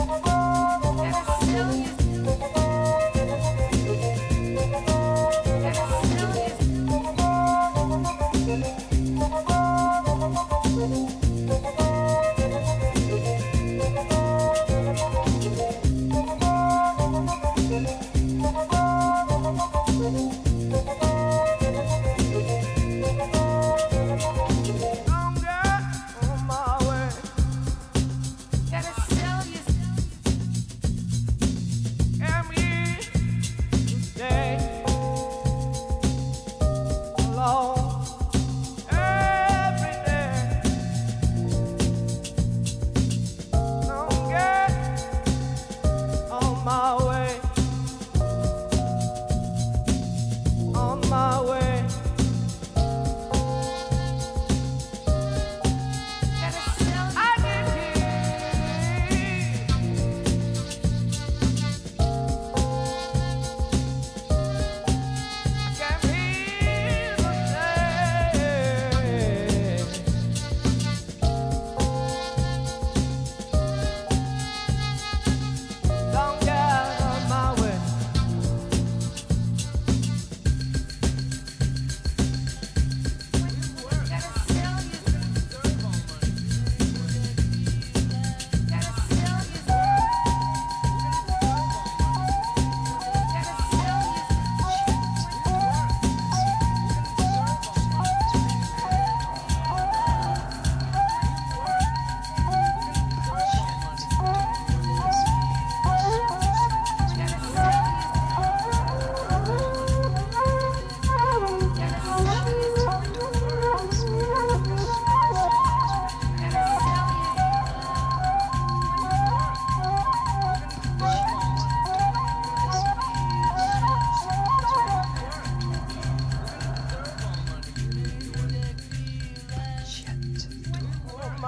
As soon as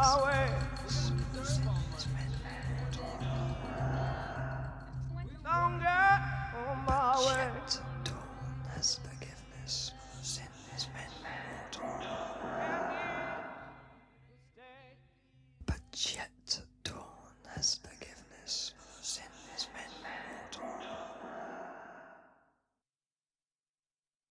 Yahweh.